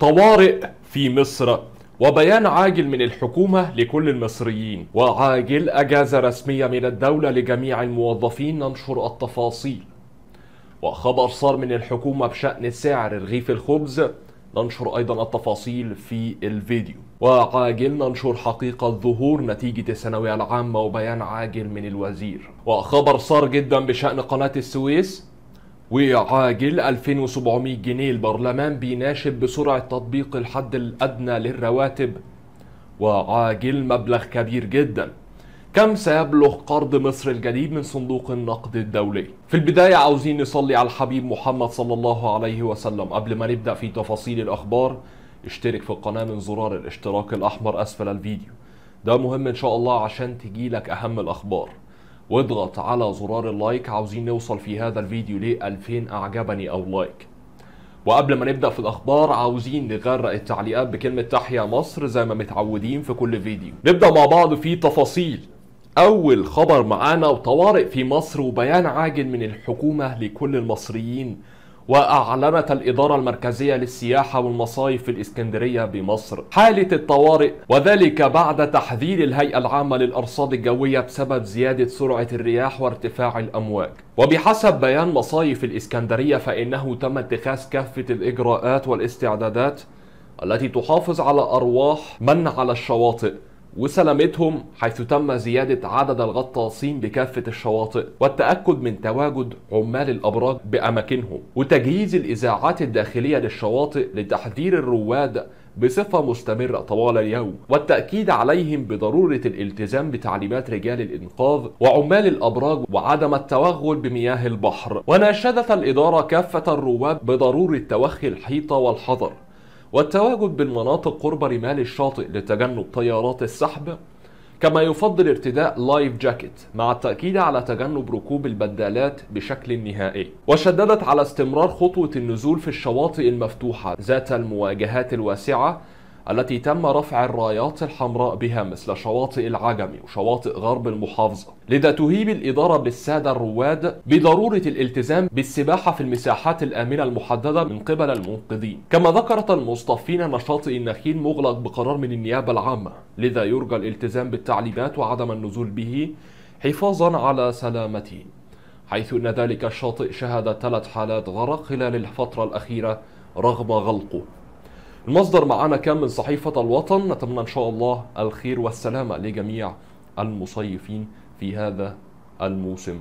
طوارئ في مصر وبيان عاجل من الحكومة لكل المصريين وعاجل أجازة رسمية من الدولة لجميع الموظفين ننشر التفاصيل. وخبر صار من الحكومة بشأن سعر رغيف الخبز ننشر أيضا التفاصيل في الفيديو. وعاجل ننشر حقيقة ظهور نتيجة الثانوية العامة وبيان عاجل من الوزير. وخبر صار جدا بشأن قناة السويس وعاجل 2700 جنيه البرلمان بيناشد بسرعة تطبيق الحد الأدنى للرواتب. وعاجل مبلغ كبير جدا. كم سيبلغ قرض مصر الجديد من صندوق النقد الدولي؟ في البداية عاوزين نصلي على الحبيب محمد صلى الله عليه وسلم. قبل ما نبدأ في تفاصيل الأخبار اشترك في القناة من زرار الاشتراك الأحمر أسفل الفيديو. ده مهم إن شاء الله عشان تجيلك أهم الأخبار. واضغط على زرار ال like. عاوزين نوصل في هذا الفيديو ل 2000 أعجبني أو like. وقبل ما نبدأ في الأخبار عاوزين نغرق التعليقات بكلمة تحيا مصر زي ما متعودين في كل فيديو. نبدأ مع بعض في تفاصيل. أول خبر معانا وطوارئ في مصر وبيان عاجل من الحكومة لكل المصريين وأعلنت الإدارة المركزية للسياحة والمصايف في الإسكندرية بمصر حالة الطوارئ وذلك بعد تحذير الهيئة العامة للأرصاد الجوية بسبب زيادة سرعة الرياح وارتفاع الأمواج. وبحسب بيان مصايف الإسكندرية فإنه تم اتخاذ كافة الإجراءات والاستعدادات التي تحافظ على أرواح من على الشواطئ. وسلامتهم حيث تم زيادة عدد الغطاسين بكافة الشواطئ والتأكد من تواجد عمال الأبراج بأماكنهم. وتجهيز الإذاعات الداخلية للشواطئ لتحذير الرواد بصفة مستمرة طوال اليوم والتأكيد عليهم بضرورة الالتزام بتعليمات رجال الإنقاذ وعمال الأبراج وعدم التوغل بمياه البحر. وناشدت الإدارة كافة الرواد بضرورة توخي الحيطة والحذر والتواجد بالمناطق قرب رمال الشاطئ لتجنب تيارات السحب كما يفضل ارتداء لايف جاكيت مع التأكيد على تجنب ركوب البدالات بشكل نهائي. وشددت على استمرار خطوة النزول في الشواطئ المفتوحة ذات المواجهات الواسعة التي تم رفع الرايات الحمراء بها مثل شواطئ العجمي وشواطئ غرب المحافظة لذا تهيب الإدارة بالسادة الرواد بضرورة الالتزام بالسباحة في المساحات الآمنة المحددة من قبل المنقذين. كما ذكرت المصطفين أن شاطئ النخيل مغلق بقرار من النيابة العامة لذا يرجى الالتزام بالتعليمات وعدم النزول به حفاظا على سلامته حيث أن ذلك الشاطئ شهد ثلاث حالات غرق خلال الفترة الأخيرة رغم غلقه. المصدر معنا كان من صحيفة الوطن. نتمنى إن شاء الله الخير والسلامة لجميع المصيفين في هذا الموسم.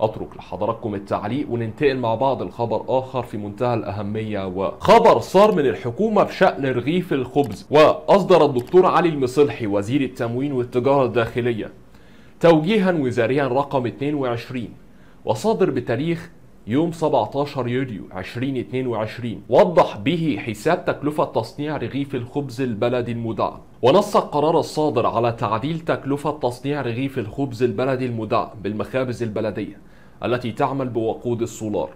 أترك لحضراتكم التعليق وننتقل مع بعض الخبر آخر في منتهى الأهمية. وخبر صار من الحكومة بشأن رغيف الخبز. وأصدر الدكتور علي المصلحي وزير التموين والتجارة الداخلية توجيها وزاريا رقم 22 وصادر بتاريخ يوم 17 يوليو 2022 وضح به حساب تكلفة تصنيع رغيف الخبز البلدي المدعم ونص القرار الصادر على تعديل تكلفة تصنيع رغيف الخبز البلدي المدعم بالمخابز البلدية التي تعمل بوقود السولار.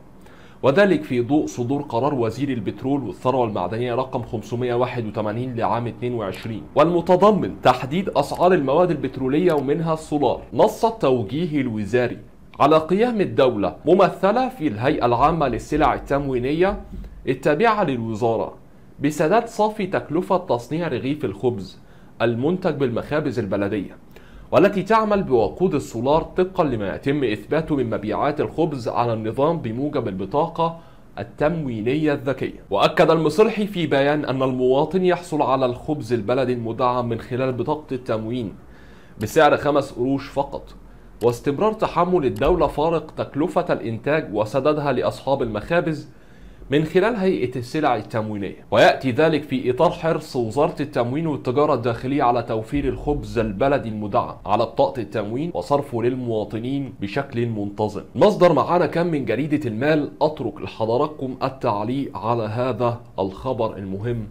وذلك في ضوء صدور قرار وزير البترول والثروة المعدنية رقم 581 لعام 22 والمتضمن تحديد أسعار المواد البترولية ومنها السولار. نص التوجيه الوزاري. على قيام الدولة ممثلة في الهيئة العامة للسلع التموينية التابعة للوزارة بسداد صافي تكلفة تصنيع رغيف الخبز المنتج بالمخابز البلدية والتي تعمل بوقود السولار طبقا لما يتم إثباته من مبيعات الخبز على النظام بموجب البطاقة التموينية الذكية. وأكد المصلحي في بيان أن المواطن يحصل على الخبز البلدي المدعم من خلال بطاقة التموين بسعر خمس قروش فقط. واستمرار تحمل الدولة فارق تكلفة الإنتاج وسددها لأصحاب المخابز من خلال هيئة السلع التموينية. ويأتي ذلك في إطار حرص وزارة التموين والتجارة الداخلية على توفير الخبز البلدي المدعم على بطاقة التموين وصرفه للمواطنين بشكل منتظم. مصدر معانا كان من جريدة المال أترك لحضراتكم التعليق على هذا الخبر المهم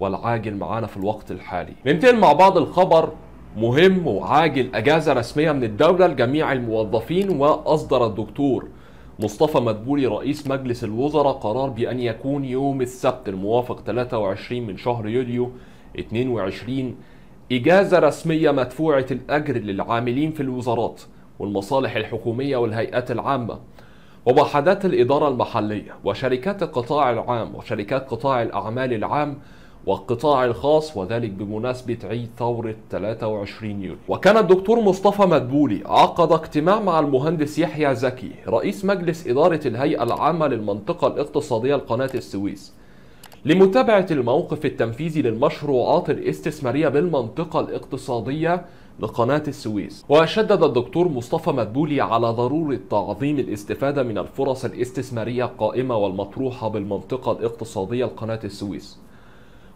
والعاجل معانا في الوقت الحالي. ننتقل مع بعض الخبر مهم وعاجل أجازة رسمية من الدولة لجميع الموظفين وأصدر الدكتور مصطفى مدبولي رئيس مجلس الوزراء قرار بأن يكون يوم السبت الموافق 23 من شهر يوليو 22 إجازة رسمية مدفوعة الأجر للعاملين في الوزارات والمصالح الحكومية والهيئات العامة ووحدات الإدارة المحلية وشركات القطاع العام وشركات قطاع الأعمال العام والقطاع الخاص وذلك بمناسبة عيد ثورة 23 يوليو وكان الدكتور مصطفى مدبولي عقد اجتماع مع المهندس يحيى زكي رئيس مجلس إدارة الهيئة العامة للمنطقة الاقتصادية لقناة السويس لمتابعة الموقف التنفيذي للمشروعات الاستثمارية بالمنطقة الاقتصادية لقناة السويس. وشدد الدكتور مصطفى مدبولي على ضرورة تعظيم الاستفادة من الفرص الاستثمارية القائمة والمطروحة بالمنطقة الاقتصادية لقناة السويس.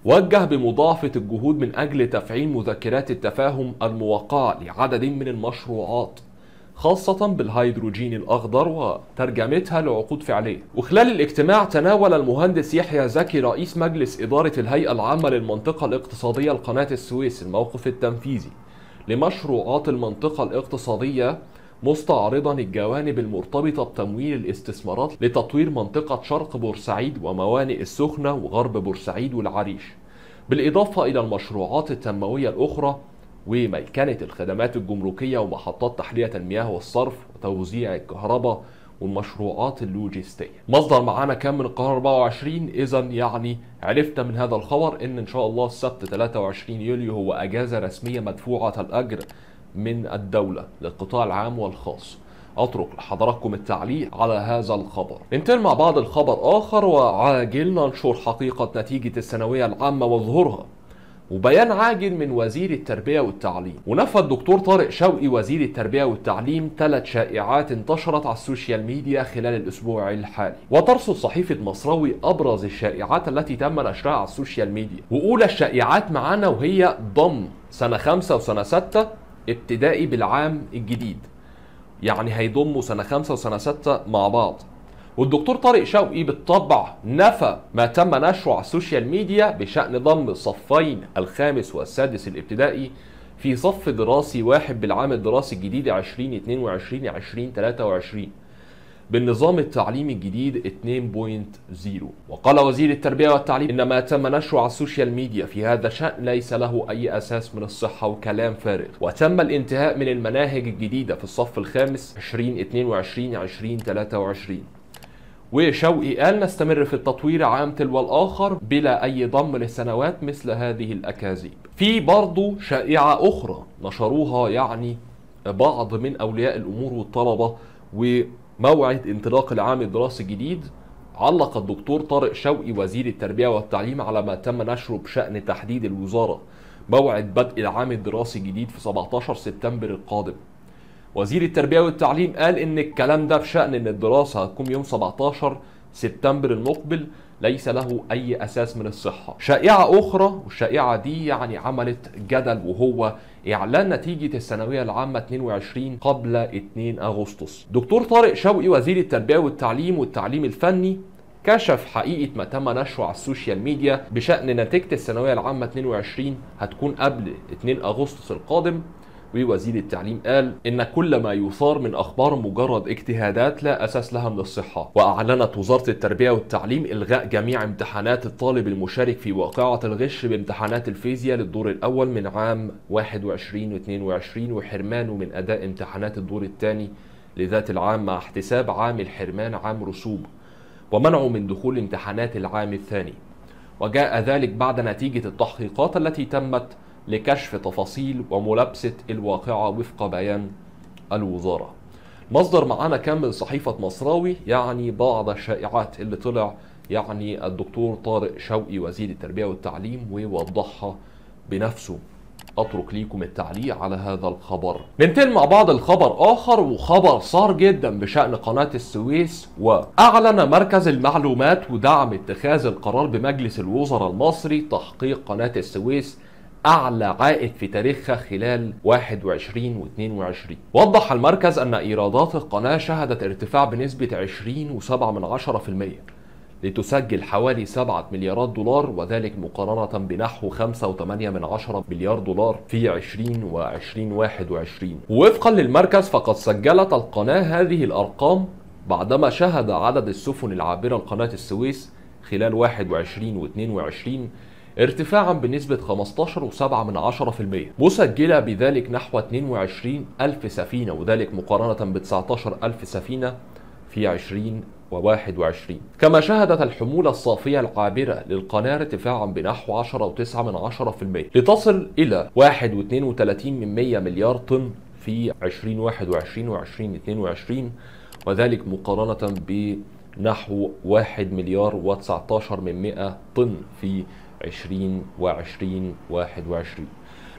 وجه بمضاعفة الجهود من أجل تفعيل مذكرات التفاهم الموقعة لعدد من المشروعات خاصة بالهيدروجين الأخضر وترجمتها لعقود فعلية. وخلال الاجتماع تناول المهندس يحيى زكي رئيس مجلس إدارة الهيئة العامة للمنطقة الاقتصادية لقناة السويس الموقف التنفيذي لمشروعات المنطقة الاقتصادية مستعرضا الجوانب المرتبطة بتمويل الاستثمارات لتطوير منطقة شرق بورسعيد وموانئ السخنة وغرب بورسعيد والعريش. بالإضافة إلى المشروعات التنموية الأخرى وميكنة الخدمات الجمركية ومحطات تحلية المياه والصرف وتوزيع الكهرباء والمشروعات اللوجستية. مصدر معانا كان من القاهرة 24 إذا يعني عرفنا من هذا الخبر إن إن شاء الله السبت 23 يوليو هو أجازة رسمية مدفوعة الأجر من الدولة للقطاع العام والخاص. أترك لحضراتكم التعليق على هذا الخبر. ننتقل مع بعض الخبر آخر وعاجل ننشر حقيقة نتيجة الثانوية العامة وظهورها. وبيان عاجل من وزير التربية والتعليم. ونفى الدكتور طارق شوقي وزير التربية والتعليم ثلاث شائعات انتشرت على ال social media خلال الأسبوع الحالي. وترصد صحيفة مصراوي أبرز الشائعات التي تم نشرها على ال social media. وأولى الشائعات معانا وهي ضم سنة خمسة وسنة ستة ابتدائي بالعام الجديد. يعني هيضموا سنة خمسة وسنة ستة مع بعض. والدكتور طارق شوقي بالطبع نفى ما تم نشره على ال social media بشأن ضم صفين الخامس والسادس الابتدائي في صف دراسي واحد بالعام الدراسي الجديد 2022 2023 بالنظام التعليمي الجديد 2.0 وقال وزير التربية والتعليم إن ما تم نشره على ال social media في هذا الشأن ليس له أي أساس من الصحة وكلام فارغ. وتم الانتهاء من المناهج الجديدة في الصف الخامس 2022 2023 وشوقي قال نستمر في التطوير عام تلو الآخر بلا أي ضم لسنوات مثل هذه الأكاذيب. في برضو شائعة أخرى نشروها يعني بعض من أولياء الأمور والطلبة وموعد انطلاق العام الدراسي الجديد علق الدكتور طارق شوقي وزير التربية والتعليم على ما تم نشره بشأن تحديد الوزارة موعد بدء العام الدراسي الجديد في 17 سبتمبر القادم. وزير التربية والتعليم قال إن الكلام ده بشأن إن الدراسة هتكون يوم 17 سبتمبر المقبل ليس له أي أساس من الصحة. شائعة أخرى والشائعة دي يعني عملت جدل وهو إعلان نتيجة الثانوية العامة 22 قبل 2 أغسطس. دكتور طارق شوقي وزير التربية والتعليم والتعليم الفني كشف حقيقة ما تم نشره على السوشيال ميديا بشأن نتيجة الثانوية العامة 22 هتكون قبل 2 أغسطس القادم ووزير التعليم قال إن كل ما يثار من أخبار مجرد اجتهادات لا أساس لها من الصحة وأعلنت وزارة التربية والتعليم إلغاء جميع امتحانات الطالب المشارك في واقعة الغش بامتحانات الفيزياء للدور الأول من عام 21 و 22 وحرمانه من أداء امتحانات الدور الثاني لذات العام مع احتساب عام الحرمان عام رسوب ومنعه من دخول امتحانات العام الثاني. وجاء ذلك بعد نتيجة التحقيقات التي تمت لكشف تفاصيل وملابسة الواقعة وفق بيان الوزارة. مصدر معانا كان من صحيفة مصراوي يعني بعض الشائعات اللي طلع يعني الدكتور طارق شوقي وزير التربية والتعليم ووضحها بنفسه. أترك ليكم التعليق على هذا الخبر. ننتقل مع بعض الخبر آخر وخبر صار جدا بشأن قناة السويس وأعلن مركز المعلومات ودعم اتخاذ القرار بمجلس الوزراء المصري تحقيق قناة السويس أعلى عائد في تاريخها خلال 21 و 22 وضح المركز أن إيرادات القناة شهدت ارتفاع بنسبة 20.7% لتسجل حوالي 7 مليارات دولار وذلك مقارنة بنحو 5.8 مليار دولار في 20 و 2021 ووفقا للمركز فقد سجلت القناة هذه الأرقام بعدما شهد عدد السفن العابرة لقناة السويس خلال 21 و 22 ارتفاعا بنسبة 15.7% مسجلة بذلك نحو 22 ألف سفينة وذلك مقارنة ب 19 ألف سفينة في 2021 كما شهدت الحمولة الصافية العابرة للقناة ارتفاعا بنحو 10.9 من 10% لتصل إلى 1.32 من 100 مليار طن في 2021 و 2022 وذلك مقارنة بنحو 1 مليار و19 من 100 طن في 2020 21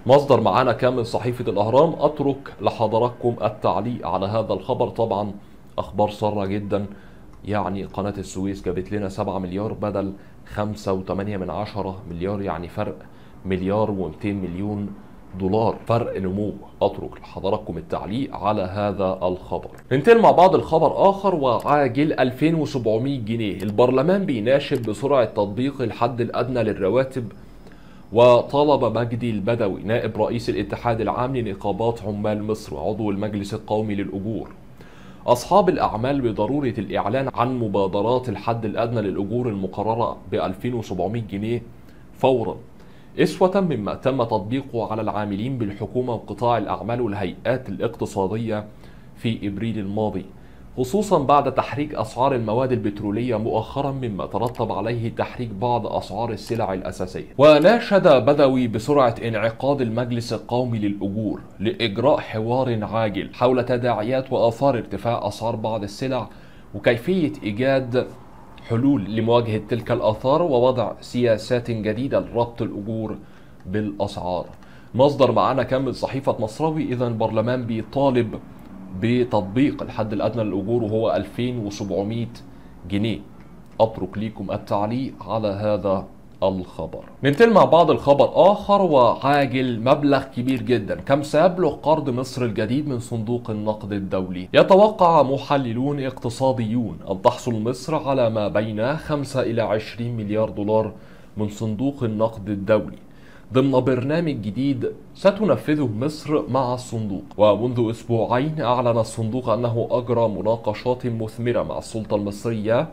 مصدر معانا كان من صحيفة الأهرام. أترك لحضراتكم التعليق على هذا الخبر. طبعا أخبار سارة جدا. يعني قناة السويس جابت لنا 7 مليار بدل 5.8 من عشرة مليار يعني فرق مليار و200 مليون دولار فرق نمو. أترك لحضراتكم التعليق على هذا الخبر. ننتقل مع بعض الخبر آخر وعاجل 2700 جنيه. البرلمان بيناشد بسرعة تطبيق الحد الأدنى للرواتب وطالب مجدي البدوي. نائب رئيس الاتحاد العام لنقابات عمال مصر وعضو المجلس القومي للأجور. أصحاب الأعمال بضرورة الإعلان عن مبادرات الحد الأدنى للأجور المقررة ب 2700 جنيه فورا. إسوة مما تم تطبيقه على العاملين بالحكومة وقطاع الأعمال والهيئات الاقتصادية في إبريل الماضي خصوصا بعد تحريك أسعار المواد البترولية مؤخرا مما ترتب عليه تحريك بعض أسعار السلع الأساسية. وناشد بدوي بسرعة انعقاد المجلس القومي للأجور لإجراء حوار عاجل حول تداعيات وآثار ارتفاع أسعار بعض السلع وكيفية إيجاد حلول لمواجهة تلك الآثار ووضع سياسات جديدة لربط الأجور بالأسعار. مصدر معانا من صحيفة مصراوي إذا البرلمان بيطالب بتطبيق الحد الأدنى للأجور وهو 2700 جنيه. أترك لكم التعليق على هذا الخبر. ننتقل مع بعض الخبر آخر وعاجل مبلغ كبير جدا. كم سيبلغ قرض مصر الجديد من صندوق النقد الدولي؟ يتوقع محللون اقتصاديون أن تحصل مصر على ما بين 5 إلى 20 مليار دولار من صندوق النقد الدولي. ضمن برنامج جديد ستنفذه مصر مع الصندوق. ومنذ أسبوعين أعلن الصندوق أنه أجرى مناقشات مثمرة مع السلطة المصرية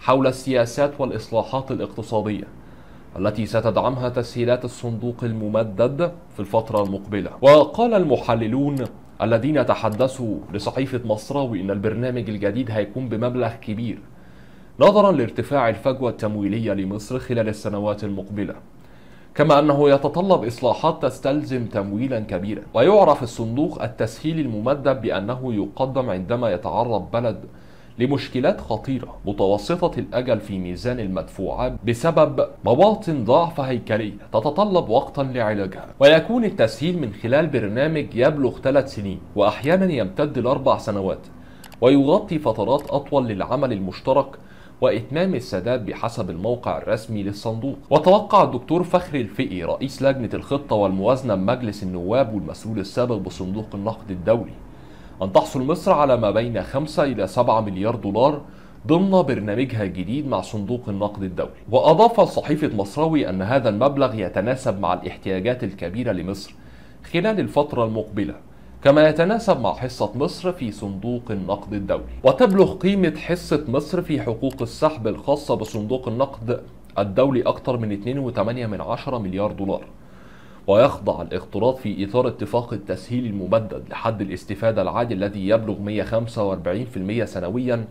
حول السياسات والإصلاحات الاقتصادية. التي ستدعمها تسهيلات الصندوق الممدد في الفترة المقبلة. وقال المحللون الذين تحدثوا لصحيفة مصراوي أن البرنامج الجديد هيكون بمبلغ كبير نظرا لارتفاع الفجوة التمويلية لمصر خلال السنوات المقبلة. كما أنه يتطلب إصلاحات تستلزم تمويلا كبيرا. ويعرف الصندوق التسهيل الممدد بأنه يقدم عندما يتعرض بلد لمشكلات خطيرة متوسطة الأجل في ميزان المدفوعات بسبب مواطن ضعف هيكلية تتطلب وقتا لعلاجها. ويكون التسهيل من خلال برنامج يبلغ ثلاث سنين وأحيانا يمتد لأربع سنوات ويغطي فترات أطول للعمل المشترك وإتمام السداد بحسب الموقع الرسمي للصندوق. وتوقع الدكتور فخري الفقي رئيس لجنة الخطة والموازنة بمجلس النواب والمسؤول السابق بصندوق النقد الدولي أن تحصل مصر على ما بين 5 إلى 7 مليار دولار ضمن برنامجها الجديد مع صندوق النقد الدولي. وأضاف صحيفة مصراوي أن هذا المبلغ يتناسب مع الاحتياجات الكبيرة لمصر خلال الفترة المقبلة كما يتناسب مع حصة مصر في صندوق النقد الدولي. وتبلغ قيمة حصة مصر في حقوق السحب الخاصة بصندوق النقد الدولي أكثر من 2.8 من عشرة مليار دولار. ويخضع الاقتراض في إطار اتفاق التسهيل الممدد لحد الاستفادة العادي الذي يبلغ 145% سنويا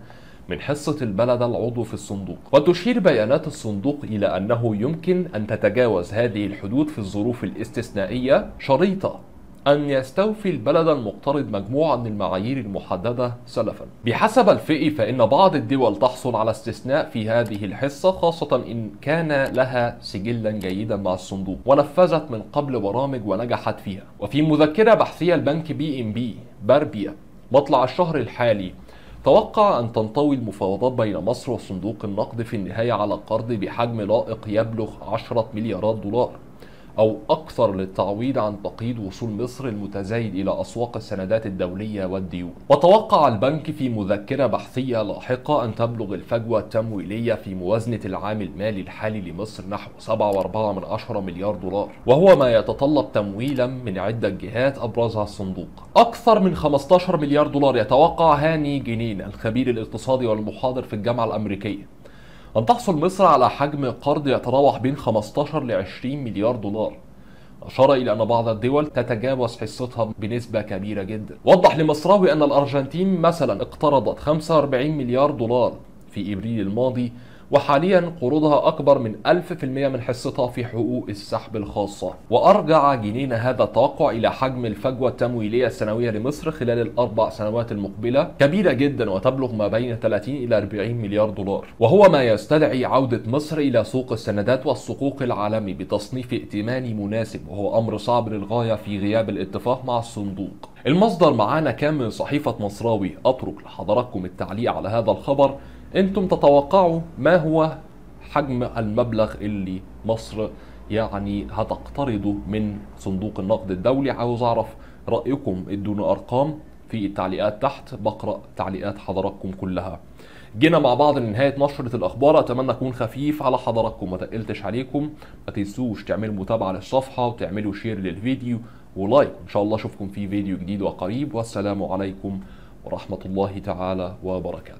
من حصة البلد العضو في الصندوق. وتشير بيانات الصندوق إلى أنه يمكن أن تتجاوز هذه الحدود في الظروف الاستثنائية شريطة أن يستوفي البلد المقترض مجموعة من المعايير المحددة سلفا. بحسب الفئي فإن بعض الدول تحصل على استثناء في هذه الحصة خاصة إن كان لها سجلا جيدا مع الصندوق ونفذت من قبل برامج ونجحت فيها. وفي مذكرة بحثية لبنك BNP Paribas مطلع الشهر الحالي توقع أن تنطوي المفاوضات بين مصر وصندوق النقد في النهاية على قرض بحجم لائق يبلغ 10 مليارات دولار. أو أكثر للتعويض عن تقييد وصول مصر المتزايد إلى أسواق السندات الدولية والديون. وتوقع البنك في مذكرة بحثية لاحقة أن تبلغ الفجوة التمويلية في موازنة العام المالي الحالي لمصر نحو 7.4 مليار دولار، وهو ما يتطلب تمويلا من عدة جهات أبرزها الصندوق. أكثر من 15 مليار دولار يتوقع هاني جنين الخبير الاقتصادي والمحاضر في الجامعة الأمريكية أن تحصل مصر على حجم قرض يتراوح بين 15 ل 20 مليار دولار. أشار إلى أن بعض الدول تتجاوز حصتها بنسبة كبيرة جدا. وضح لمصراوي أن الأرجنتين مثلا اقترضت 45 مليار دولار في إبريل الماضي وحاليا قروضها أكبر من 1000% من حصتها في حقوق السحب الخاصة. وأرجع جنين هذا التوقع إلى حجم الفجوة التمويلية السنوية لمصر خلال الأربع سنوات المقبلة كبيرة جدا وتبلغ ما بين 30 إلى 40 مليار دولار. وهو ما يستدعي عودة مصر إلى سوق السندات والصكوك العالمي بتصنيف ائتماني مناسب وهو أمر صعب للغاية في غياب الاتفاق مع الصندوق. المصدر معانا كان من صحيفة مصراوي. أترك لحضراتكم التعليق على هذا الخبر. أنتم تتوقعوا ما هو حجم المبلغ اللي مصر يعني هتقترضه من صندوق النقد الدولي؟ عاوز أعرف رأيكم. ادونا أرقام في التعليقات تحت. بقرأ تعليقات حضراتكم كلها. جينا مع بعض لنهاية نشرة الأخبار. أتمنى أكون خفيف على حضراتكم. ما تقلتش عليكم. ما تنسوش تعملوا متابعة للصفحة وتعملوا شير للفيديو ولايك. إن شاء الله أشوفكم في فيديو جديد وقريب. والسلام عليكم ورحمة الله تعالى وبركاته.